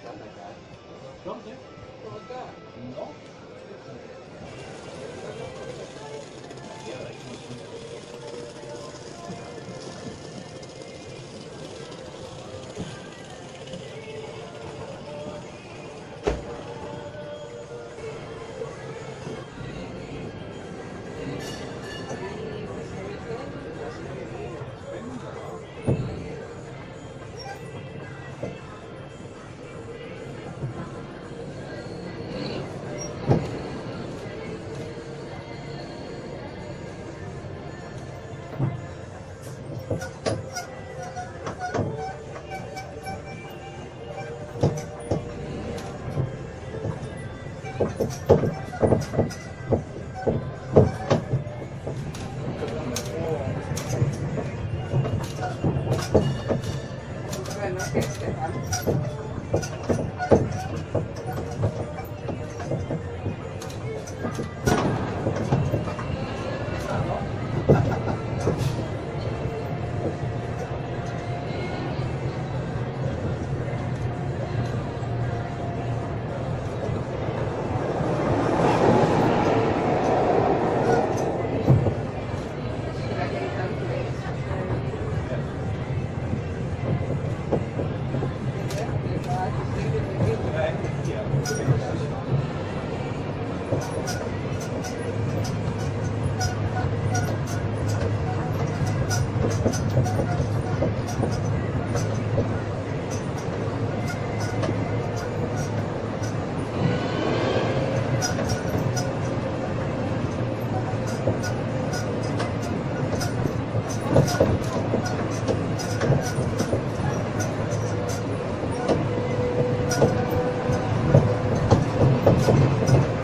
stuff like. Something? What was that? No. Thank you. そう。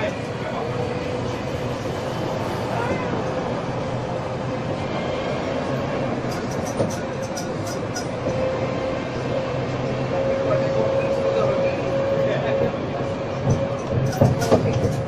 Thank okay. you.